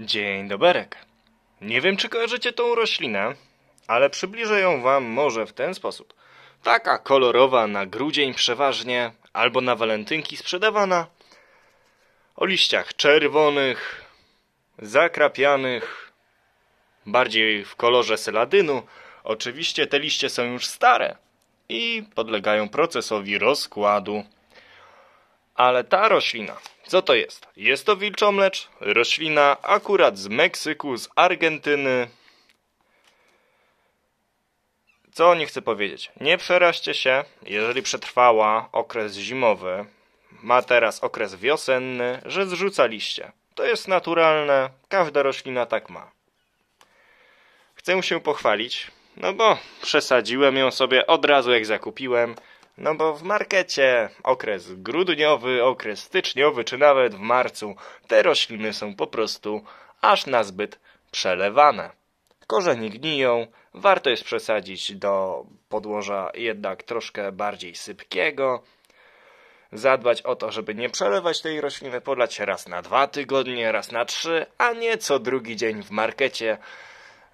Dzień doberek. Nie wiem, czy kojarzycie tą roślinę, ale przybliżę ją wam może w ten sposób. Taka kolorowa na grudzień przeważnie, albo na walentynki sprzedawana. O liściach czerwonych, zakrapianych, bardziej w kolorze seladynu. Oczywiście te liście są już stare i podlegają procesowi rozkładu. Ale ta roślina, co to jest? Jest to wilczomlecz, roślina akurat z Meksyku, z Argentyny. Co nie chcę powiedzieć? Nie przeraźcie się, jeżeli przetrwała okres zimowy, ma teraz okres wiosenny, że zrzuca liście. To jest naturalne, każda roślina tak ma. Chcę się pochwalić, no bo przesadziłem ją sobie od razu jak zakupiłem. No bo w markecie okres grudniowy, okres styczniowy, czy nawet w marcu te rośliny są po prostu aż nazbyt przelewane. Korzenie gniją, warto jest przesadzić do podłoża jednak troszkę bardziej sypkiego. Zadbać o to, żeby nie przelewać tej rośliny, podlać raz na dwa tygodnie, raz na trzy, a nie co drugi dzień w markecie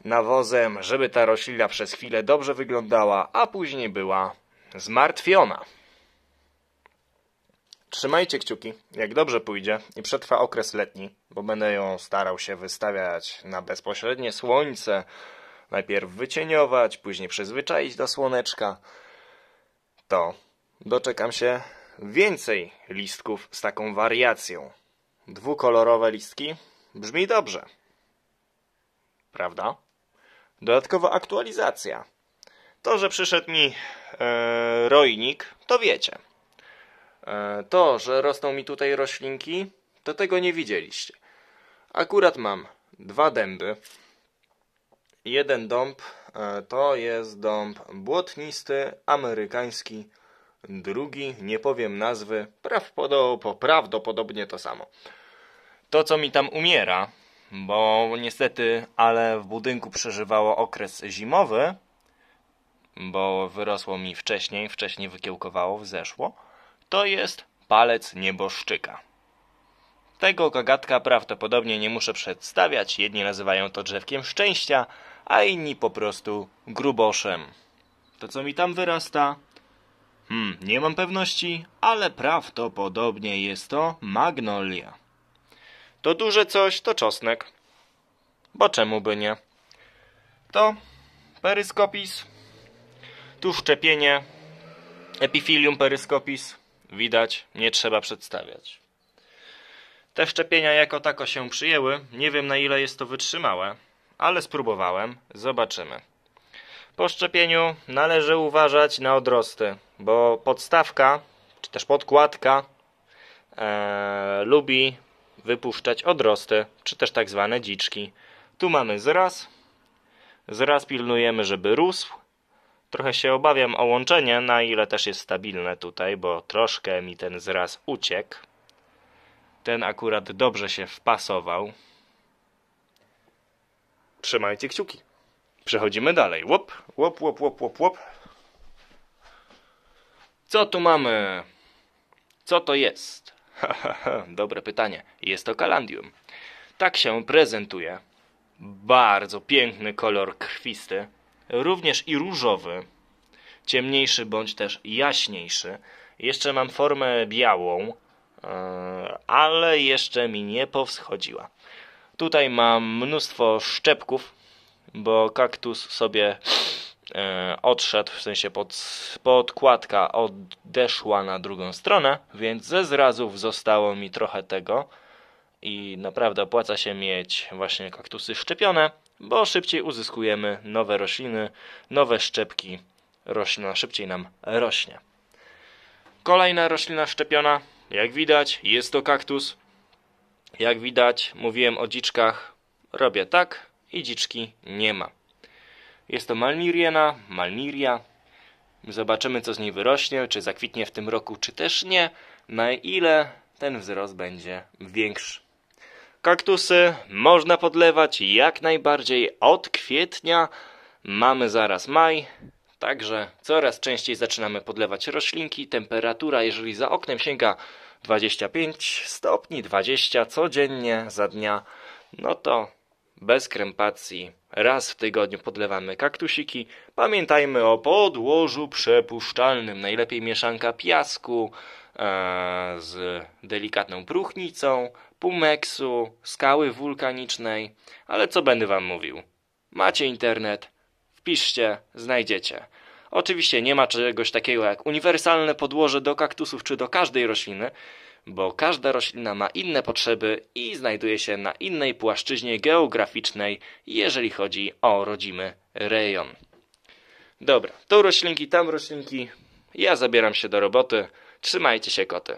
nawozem, żeby ta roślina przez chwilę dobrze wyglądała, a później była zmartwiona. Trzymajcie kciuki, jak dobrze pójdzie i przetrwa okres letni, bo będę ją starał się wystawiać na bezpośrednie słońce, najpierw wycieniować, później przyzwyczaić do słoneczka, to doczekam się więcej listków z taką wariacją. Dwukolorowe listki brzmi dobrze. Prawda? Dodatkowa aktualizacja. To, że przyszedł mi e, rojnik, to wiecie. E, to, że rosną mi tutaj roślinki, to tego nie widzieliście. Akurat mam dwa dęby. Jeden dąb e, to jest dąb błotnisty, amerykański. Drugi, nie powiem nazwy, prawdopodobnie to samo. To, co mi tam umiera, bo niestety, ale w budynku przeżywało okres zimowy, bo wyrosło mi wcześniej, wcześniej wykiełkowało, wzeszło, to jest palec nieboszczyka. Tego gagatka prawdopodobnie nie muszę przedstawiać, jedni nazywają to drzewkiem szczęścia, a inni po prostu gruboszem. To co mi tam wyrasta? Hmm, nie mam pewności, ale prawdopodobnie jest to magnolia. To duże coś, to czosnek. Bo czemu by nie? To peryskopis, tu szczepienie, epifilium peryskopis, widać, nie trzeba przedstawiać. Te szczepienia jako tako się przyjęły, nie wiem na ile jest to wytrzymałe, ale spróbowałem, zobaczymy. Po szczepieniu należy uważać na odrosty, bo podstawka, czy też podkładka e, lubi wypuszczać odrosty, czy też tak zwane dziczki. Tu mamy zraz, zraz pilnujemy, żeby rósł, Trochę się obawiam o łączenie, na ile też jest stabilne tutaj, bo troszkę mi ten zraz uciekł. Ten akurat dobrze się wpasował. Trzymajcie kciuki. Przechodzimy dalej. Łop, łop, łop, łop, łop, łop. Co tu mamy? Co to jest? Dobre pytanie. Jest to kalandium. Tak się prezentuje. Bardzo piękny kolor krwisty również i różowy, ciemniejszy bądź też jaśniejszy. Jeszcze mam formę białą, e, ale jeszcze mi nie powschodziła. Tutaj mam mnóstwo szczepków, bo kaktus sobie e, odszedł, w sensie pod, podkładka odeszła na drugą stronę, więc ze zrazów zostało mi trochę tego i naprawdę opłaca się mieć właśnie kaktusy szczepione bo szybciej uzyskujemy nowe rośliny, nowe szczepki. Roślina szybciej nam rośnie. Kolejna roślina szczepiona, jak widać, jest to kaktus. Jak widać, mówiłem o dziczkach, robię tak i dziczki nie ma. Jest to malmiriena, malmiria. Zobaczymy, co z niej wyrośnie, czy zakwitnie w tym roku, czy też nie, na ile ten wzrost będzie większy. Kaktusy można podlewać jak najbardziej od kwietnia. Mamy zaraz maj, także coraz częściej zaczynamy podlewać roślinki. Temperatura, jeżeli za oknem sięga 25 stopni, 20 codziennie za dnia, no to bez krępacji raz w tygodniu podlewamy kaktusiki. Pamiętajmy o podłożu przepuszczalnym. Najlepiej mieszanka piasku e, z delikatną próchnicą, pumeksu, skały wulkanicznej. Ale co będę wam mówił? Macie internet, wpiszcie, znajdziecie. Oczywiście nie ma czegoś takiego jak uniwersalne podłoże do kaktusów czy do każdej rośliny, bo każda roślina ma inne potrzeby i znajduje się na innej płaszczyźnie geograficznej, jeżeli chodzi o rodzimy rejon. Dobra, tu roślinki, tam roślinki. Ja zabieram się do roboty. Trzymajcie się, koty.